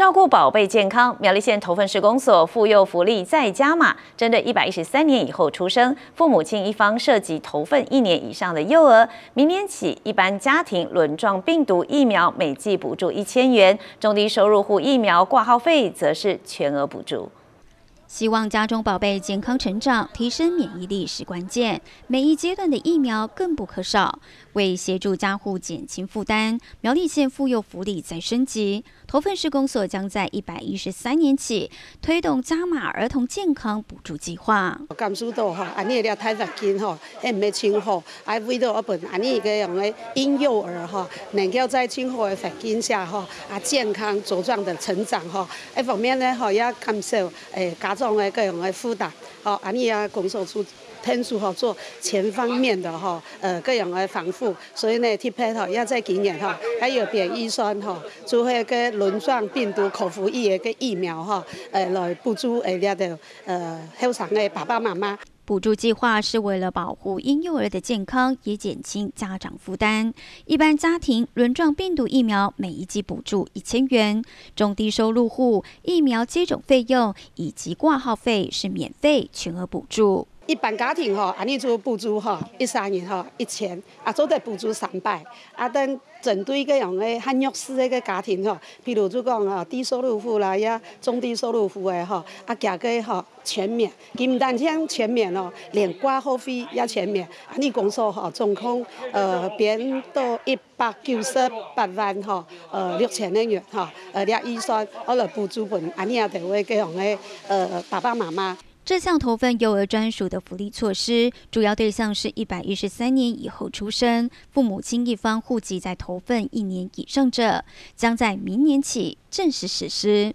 照顾宝贝健康，苗栗县头份市公所妇幼福利再加码，针对一百一十三年以后出生、父母亲一方涉及头份一年以上的幼儿，明年起一般家庭轮状病毒疫苗每剂补助一千元，中低收入户疫苗挂号费则是全额补助。希望家中宝贝健康成长，提升免疫力是关键。每一阶段的疫苗更不可少。为协助家户减轻负担，苗栗县妇幼福利再升级。头份市公所将在一百一十三年起推动加码儿童健康补助计划。感受到哈，安尼了太罚金哈，还唔要清好，还为到一本安尼个样的婴幼儿哈，能够在清好的罚金下哈，啊健康茁壮的成长哈。一方面呢，哈也减少诶家长的各样的负担，哦安尼啊公所出。天数哈做全方面的哈，呃各样的防护，所以呢，特别吼要在今年哈，还有点预算哈，做迄个轮状病毒口服液的个疫苗哈，呃来补助诶了的呃后生的爸爸妈妈。补助计划是为了保护婴幼儿的健康，也减轻家长负担。一般家庭轮状病毒疫苗每一剂补助一千元，中低收入户疫苗接种费用以及挂号费是免费全额补助。一般家庭吼，安尼做补助吼，一三年吼一千，啊做得补助三百，啊等针对个样个汉弱势个家庭吼，比如就讲啊低收入户啦，呀中低收入户的吼，啊价格吼全免，金单像全免哦，连挂号费也全免，安尼公所吼总共呃变到一百九十八万吼，呃六千个元吼，呃了预算我来补助本，安尼也得为个样个呃爸爸妈妈。这项投份幼儿专属的福利措施，主要对象是一百一十三年以后出生、父母亲一方户籍在投份一年以上者，将在明年起正式实施。